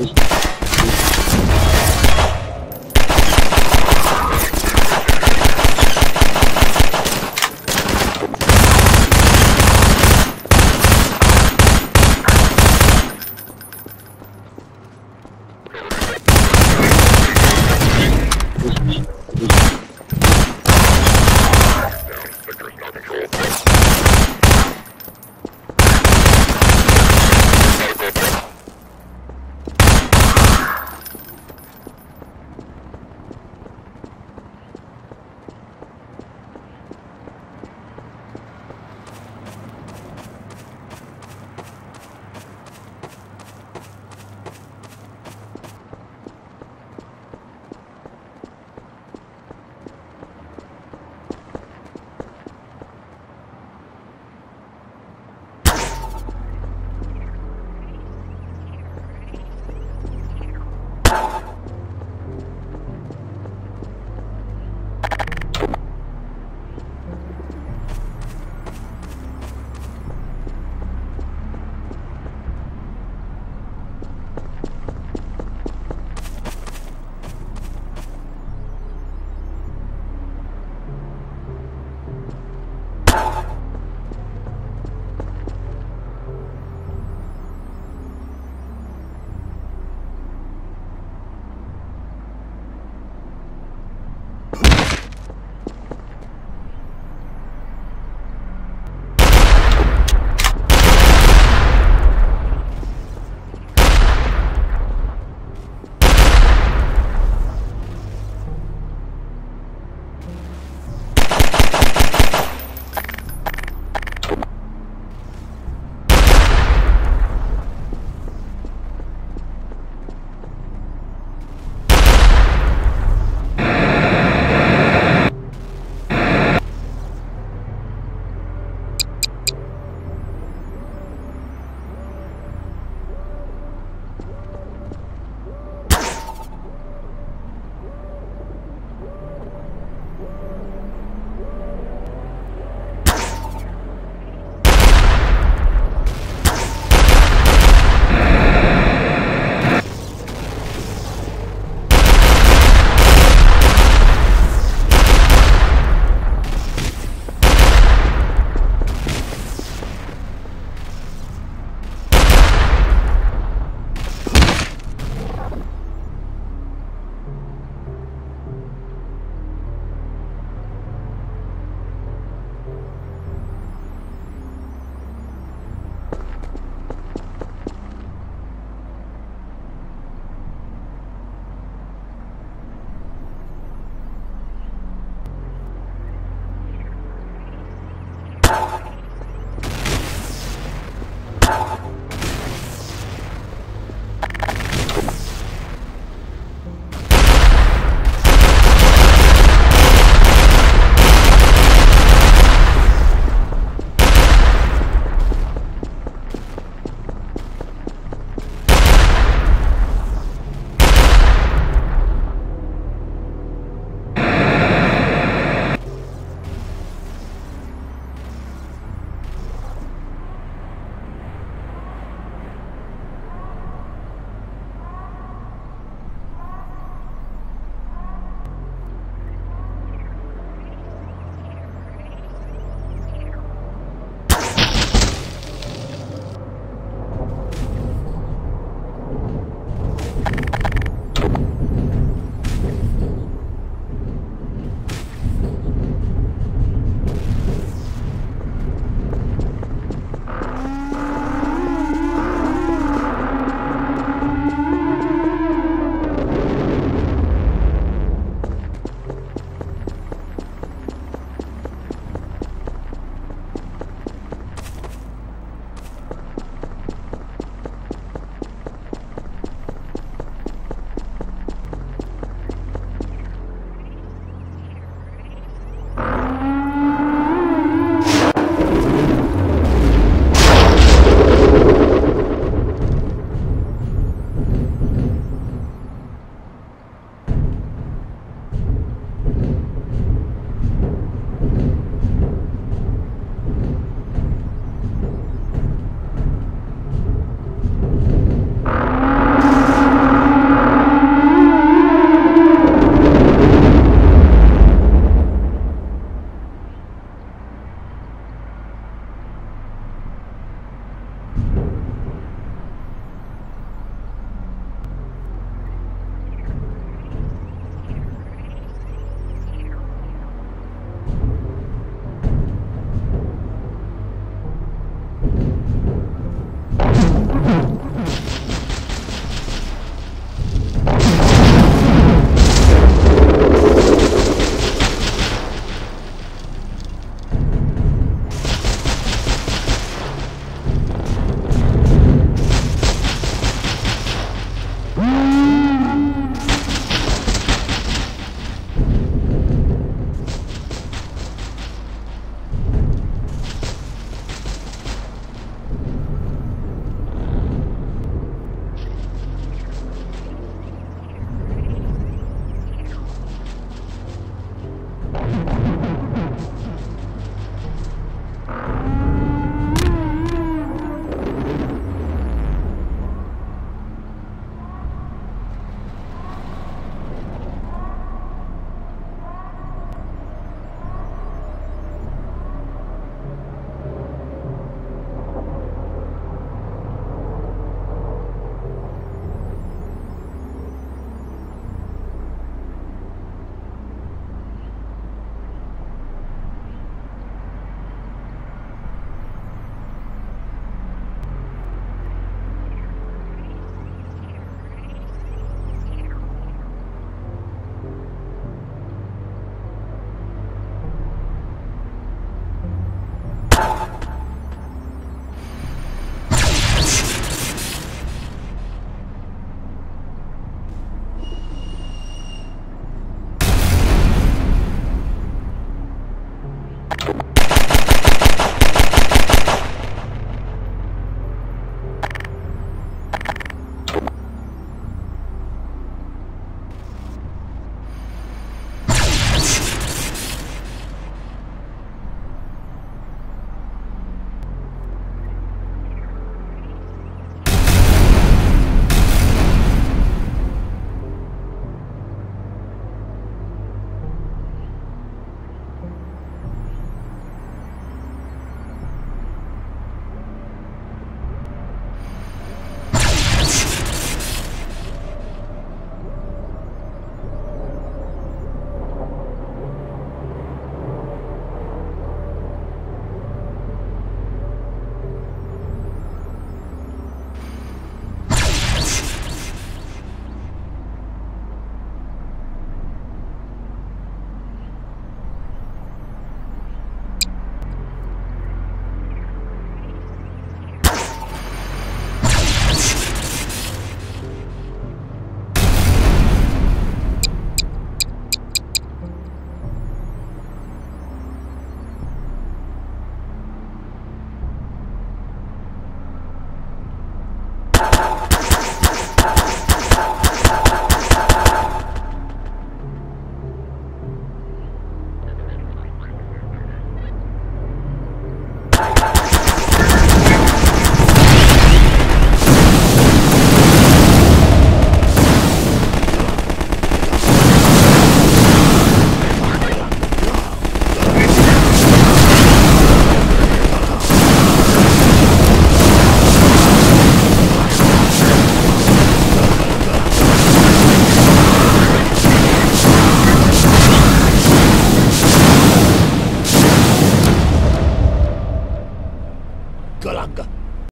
There's